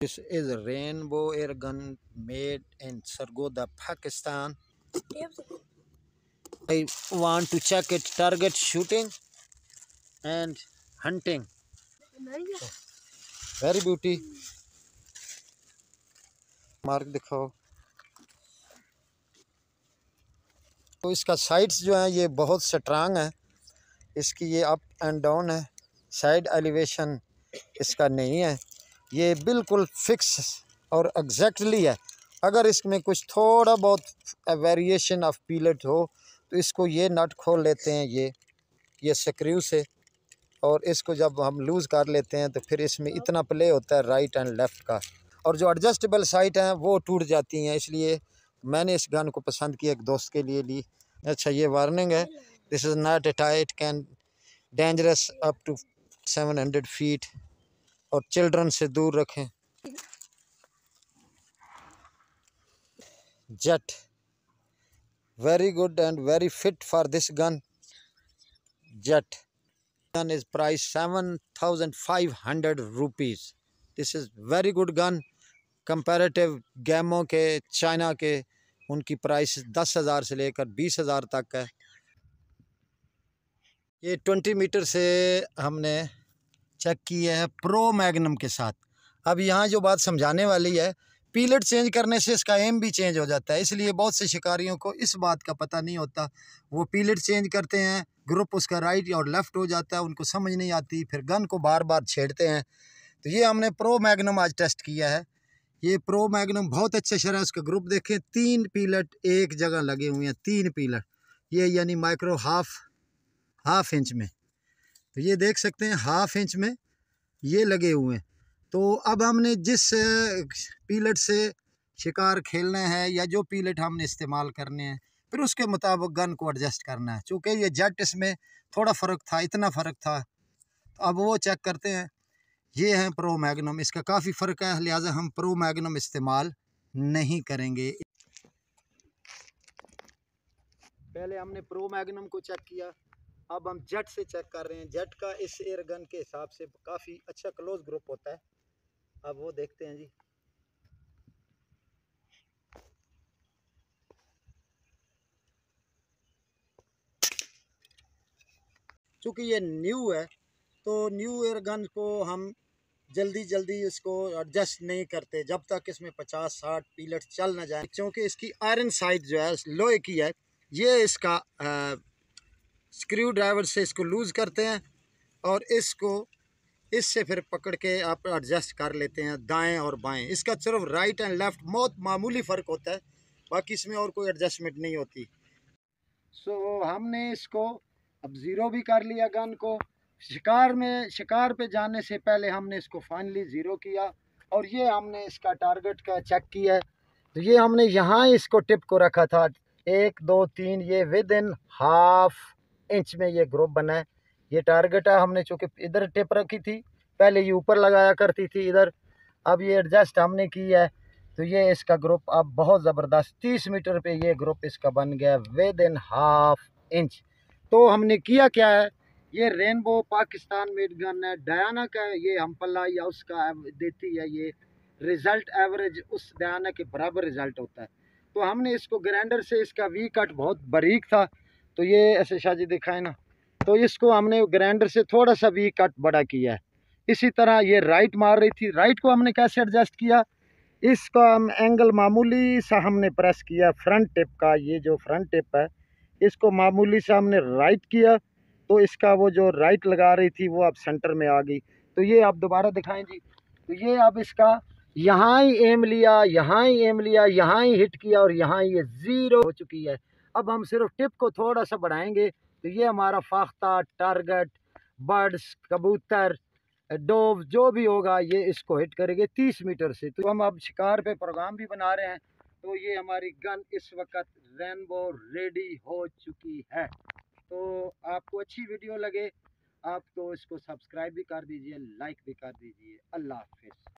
This is a rainbow air gun made in Sargoda, Pakistan. I want to check it target shooting and hunting. Very beauty. Mark दिखाओ तो इसका sides जो है ये बहुत strong है इसकी ये अप एंड डाउन है साइड एलिवेशन इसका नहीं है ये बिल्कुल फिक्स और एग्जैक्टली है। अगर इसमें कुछ थोड़ा बहुत वेरिएशन ऑफ़ पीलेट हो तो इसको ये नट खोल लेते हैं ये ये स्क्रू से। और इसको जब हम लूज़ कर लेते हैं तो फिर इसमें इतना प्ले होता है राइट एंड लेफ़्ट का। और जो एडजस्टेबल साइट हैं, वो टूट जाती हैं, इसलिए मैंने इस गन को पसंद किया एक दोस्त के लिए ली। अच्छा ये वार्निंग है। This is not a tight can dangerous up to seven hundred feet और चिल्ड्रन से दूर रखें। Jet. Very good and very fit for this gun jet. Gun is price seven thousand five hundred rupees this is very good gun comparative गेमों के China के, उनकी price दस हज़ार से लेकर बीस हज़ार तक है। ये ट्वेंटी मीटर से हमने चेक किए हैं प्रो मैगनम के साथ। अब यहाँ जो बात समझाने वाली है पीलेट चेंज करने से इसका एम भी चेंज हो जाता है, इसलिए बहुत से शिकारियों को इस बात का पता नहीं होता। वो पीलेट चेंज करते हैं ग्रुप उसका राइट और लेफ़्ट हो जाता है, उनको समझ नहीं आती, फिर गन को बार बार छेड़ते हैं। तो ये हमने प्रो मैगनम आज टेस्ट किया है। ये प्रो मैगनम बहुत अच्छे शरा उसका ग्रुप देखें, तीन पीलट एक जगह लगे हुए हैं, तीन पीलट ये यानी माइक्रो हाफ़ हाफ़ इंच में। तो ये देख सकते हैं हाफ़ इंच में ये लगे हुए हैं। तो अब हमने जिस पीलट से शिकार खेलना है या जो पीलट हमने इस्तेमाल करने हैं, फिर उसके मुताबिक गन को एडजस्ट करना है। चूँकि ये जेट इसमें थोड़ा फ़र्क था, इतना फ़र्क था तो अब वो चेक करते हैं। ये है प्रो मैगनम इसका काफ़ी फ़र्क है, लिहाजा हम प्रो मैगनम इस्तेमाल नहीं करेंगे। पहले हमने प्रो मैगनम को चेक किया। अब हम जेट से चेक कर रहे हैं। जेट का इस एयर गन के हिसाब से काफ़ी अच्छा क्लोज ग्रुप होता है। अब वो देखते हैं जी। चूँकि ये न्यू है तो न्यू एयर गन को हम जल्दी जल्दी इसको एडजस्ट नहीं करते। जब तक इसमें पचास साठ पीलट चल ना जाए क्योंकि इसकी आयरन साइड जो है लोहे की है ये इसका आ, स्क्रू ड्राइवर से इसको लूज़ करते हैं और इसको इससे फिर पकड़ के आप एडजस्ट कर लेते हैं दाएँ और बाएँ। इसका सिर्फ़ राइट एंड लेफ़्ट बहुत मामूली फ़र्क होता है बाकी इसमें और कोई एडजस्टमेंट नहीं होती। सो so, हमने इसको अब ज़ीरो भी कर लिया गन को। शिकार में शिकार पे जाने से पहले हमने इसको फाइनली ज़ीरो किया और ये हमने इसका टारगेट का चेक किया है। तो ये हमने यहाँ इसको टिप को रखा था। एक दो तीन ये विद इन हाफ़ इंच में ये ग्रुप बना है। ये टारगेट है, हमने चूँकि इधर टिप रखी थी, पहले ये ऊपर लगाया करती थी इधर, अब ये एडजस्ट हमने की है। तो ये इसका ग्रुप अब बहुत ज़बरदस्त, तीस मीटर पे ये ग्रुप इसका बन गया विद इन हाफ़ इंच। तो हमने किया क्या है, ये रेनबो पाकिस्तान मेड गन है, डयाना का ये हम पल्ला या उसका देती है ये रिज़ल्ट एवरेज, उस डयाना के बराबर रिज़ल्ट होता है। तो हमने इसको ग्राइंडर से इसका वी कट बहुत बारीक था तो ये ऐसे शाजी दिखाए ना तो इसको हमने ग्राइंडर से थोड़ा सा वी कट बड़ा किया है। इसी तरह ये राइट मार रही थी। राइट को हमने कैसे एडजस्ट किया? इसका हम एंगल मामूली सा हमने प्रेस किया फ्रंट टिप का। ये जो फ्रंट टिप है, इसको मामूली सा हमने राइट किया तो इसका वो जो राइट लगा रही थी, वो अब सेंटर में आ गई। तो ये आप दोबारा दिखाएँ जी। तो ये अब इसका यहाँ ही एम लिया, यहाँ ही एम लिया, यहाँ ही हिट किया और यहाँ ये ज़ीरो हो चुकी है। अब हम सिर्फ़ टिप को थोड़ा सा बढ़ाएँगे। तो ये हमारा फाख्ता, टारगेट, बर्ड्स, कबूतर, डोव, जो भी होगा, ये इसको हिट करेंगे तीस मीटर से। तो हम अब शिकार पे प्रोग्राम भी बना रहे हैं। तो ये हमारी गन इस वक्त रेनबो रेडी हो चुकी है। तो आपको अच्छी वीडियो लगे, आप तो इसको सब्सक्राइब भी कर दीजिए, लाइक भी कर दीजिए। अल्लाह हाफिज़।